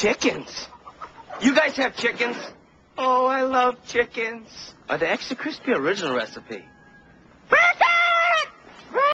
Chickens. You guys have chickens? Oh, I love chickens. Are they extra crispy original recipe?